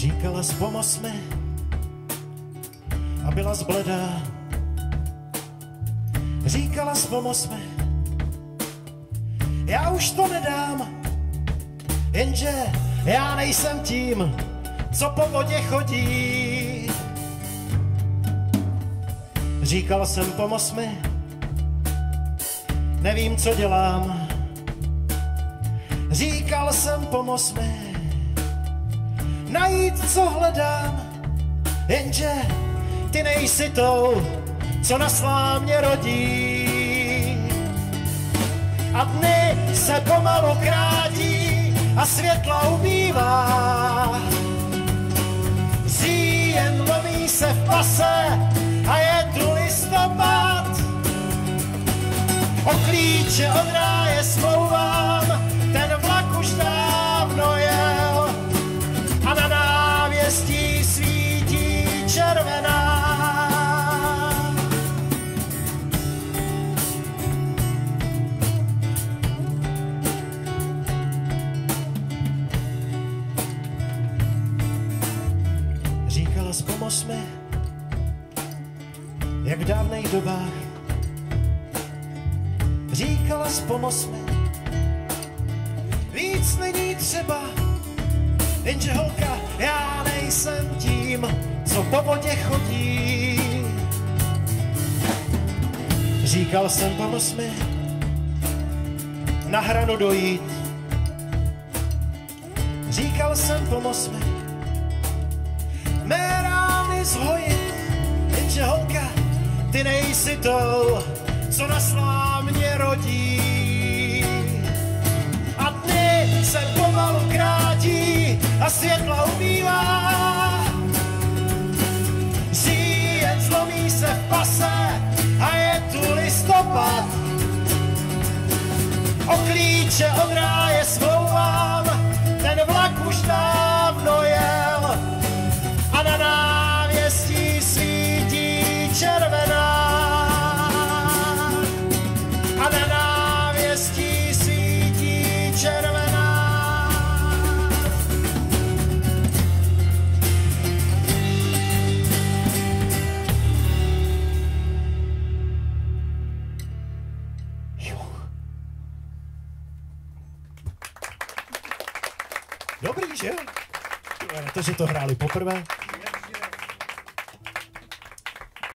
Říkala s pomoz mi a byla zbledá. Říkala s pomoz mi, já už to nedám, jenže já nejsem tím, co po vodě chodí. Říkal jsem pomoz mi, nevím, co dělám. Říkal jsem pomoz mi, najít, co hledám, jenže ty nejsi tou, co na slámě rodí. A dny se pomalu krátí a světla ubývá. Říjen loví se v pase a je tu listopad. O klíče od ráje jak v dávných dobách. Říkala s pomoz mi, víc není třeba, jenže holka, já nejsem tím, co po vodě chodí. Říkal jsem pomoz mi, na hranu dojít. Říkal jsem pomoz mi, mé rány zhojit, ty nejsi tou, co na slámě rodí. A dny se pomalu krátí a světla ubývá. Říjen zlomí se v pase a je tu listopad. O klíče od ráje smlouvám, Dobrý, že jo? To, že to hráli poprvé.